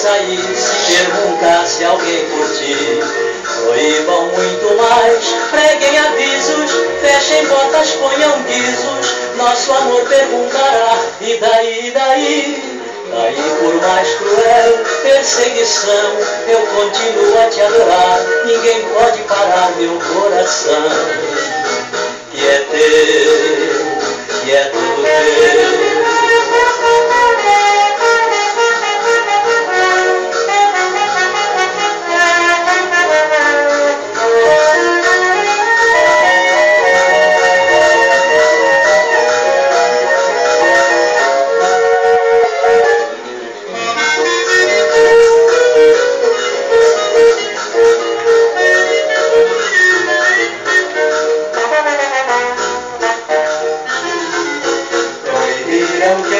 sair se perguntasse alguém por ti. Proíbam muito mais, preguem avisos, fechem botas, ponham guizos. Nosso amor perguntará, e daí, daí? Daí por mais cruel perseguição, eu continuo a te adorar. Ninguém pode parar meu coração, que é teu, que é tudo teu.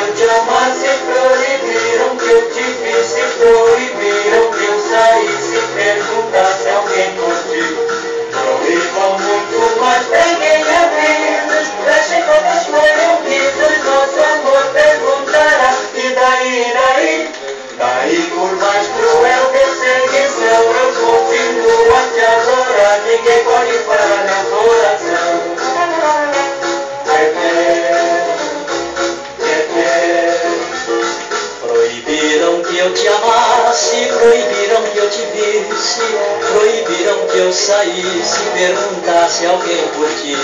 Eu te amasse, proibiram que eu te visse, proibiram que eu saísse, perguntasse alguém por ti. Proíbam muito mais, peguem avisos, fechem botas, ponham guizos, nosso amor perguntará, e daí, daí? Daí por mais cruel perseguição, eu continuo a te adorar, ninguém pode Proibiram que eu te amasse, proibiram que eu te visse, proibiram que eu saísse, perguntasse alguém por ti.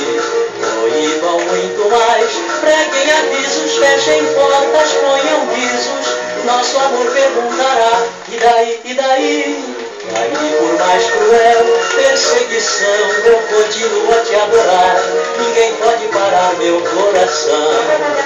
Proíbam muito mais, preguem avisos, fechem portas, ponham guizos. Nosso amor perguntará, e daí, e daí? Daí por mais cruel perseguição, eu continuo a te adorar. Ninguém pode parar meu coração.